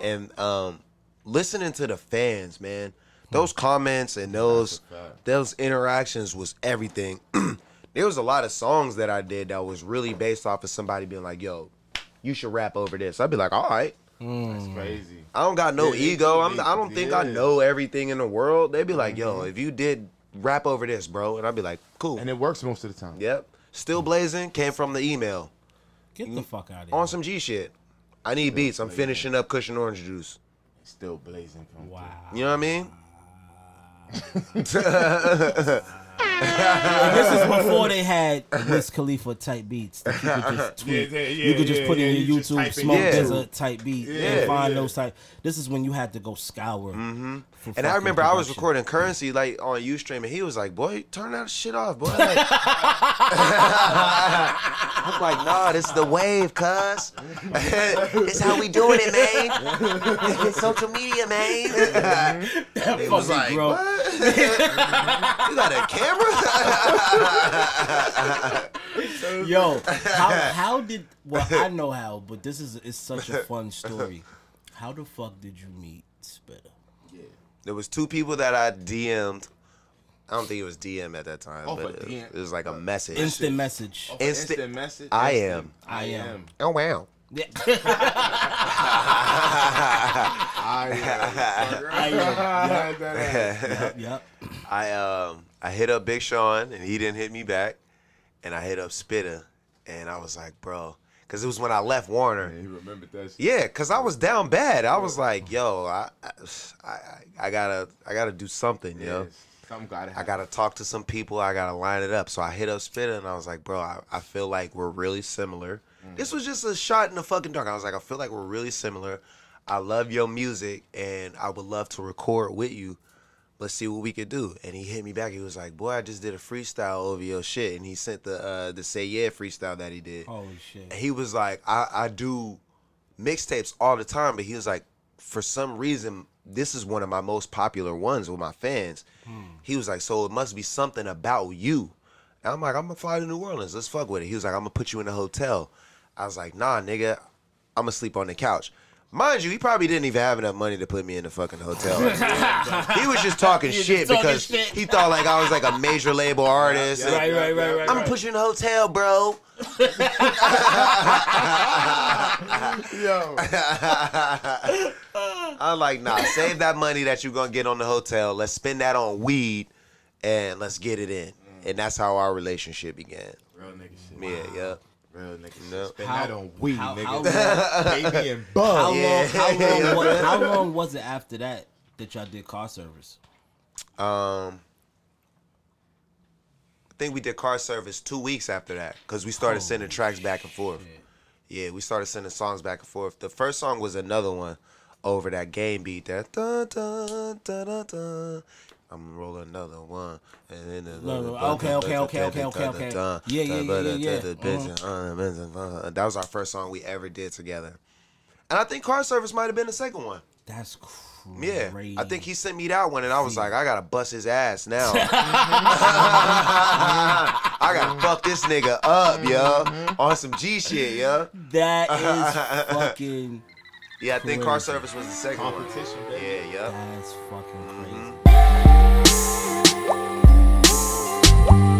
and um, listening to the fans, man. Those comments and those those interactions was everything. there was a lot of songs that I did that was really based off of somebody being like, "Yo, you should rap over this." I'd be like, "All right." That's crazy. I don't got no Yeah, ego. I'm, I don't think I know everything in the world. They'd be like, "Yo, Mhm. if you did rap over this, bro," and I'd be like, "Cool." And it works most of the time. Yep. Still blazing came from the email Get the fuck out of here. on some G shit. I need beats. I'm finishing up Kush & Orange Juice. Still blazing. Come wow. You know what I mean? And this is before they had Wiz Khalifa type beats. That you could just tweet. Yeah, yeah, you could just yeah, put yeah, in your just YouTube type in smoke Yeah. DZA type beat Yeah, and find yeah. those type. This is when you had to go scour. hmm And I fucking remember I was recording Curren$y like on Ustream, and he was like, "Boy, turn that shit off, boy." Like- I'm like, "Nah, this is the wave, cuz. it's how we doing it, man. Social media, man." he was like, bro. "What? You got a camera?" Yo, how, how did? Well, I know how, but this is it's such a fun story. How the fuck did you meet Spitta? Yeah, There was two people that I DM'd. I don't think it was DM at that time, Oh, but but it, DM. it was like a message. Instant message. Oh, Instant- instant message. I instant. am. I am. Oh wow. Yeah. I am. I am. That yep. I um I hit up Big Sean and he didn't hit me back, and I hit up Spitta and I was like, bro, because it was when I left Warner. Yeah, he remembered that shit. Yeah, cause I was down bad. I was like, yo, I I, I, I gotta I gotta do something, yo. Yes. Something gotta I gotta talk to some people. I gotta line it up. So I hit up Spitta and I was like, bro, I, I feel like we're really similar. This was just a shot in the fucking dark. I was like, I feel like we're really similar. I love your music and I would love to record with you. Let's see what we could do. And he hit me back. He was like, boy, I just did a freestyle over your shit. And he sent the uh the Say Yeah freestyle that he did. Holy shit. And he was like, I, I do mixtapes all the time, but he was like, for some reason, this is one of my most popular ones with my fans. He was like, so it must be something about you. And I'm like, I'm gonna fly to New Orleans. Let's fuck with it. He was like, I'm gonna put you in a hotel. I was like, nah, nigga, I'm gonna sleep on the couch. Mind you, he probably didn't even have enough money to put me in the fucking hotel. he was just talking He was shit just talking because shit. he thought like I was like a major label artist. and- Right, right, right, right. I'm gonna right. put you in a hotel, bro. Yo. I'm like, nah, save that money that you're gonna get on the hotel. Let's spend that on weed and let's get it in. And that's how our relationship began. Real nigga shit. Yeah, yeah. Real nigga. No. Spend How- that on weed, how- nigga. how Baby and How bug. long? How long? Was, how long was it after that that y'all did car service? Um, I think we did car service two weeks after that because we started sending tracks back and forth. Yeah, we started sending songs back and forth. The first song was another one over that game beat. That dun, dun, dun, dun, dun. I'm gonna roll another one. And then the- No, no, okay, okay, okay, okay, okay, okay. Yeah, yeah, yeah, yeah, yeah. Uh-huh. That was our first song we ever did together. And I think car service might have been the second one. That's crazy. Yeah, I think he sent me that one, and I was like, I gotta bust his ass now. I gotta fuck this nigga up, yo, on some G shit, yo. that is fucking. Yeah, I think car service was the second Competition, one. Competition, baby. Yeah, yeah. That's fucking mm-hmm. crazy. Mm -hmm.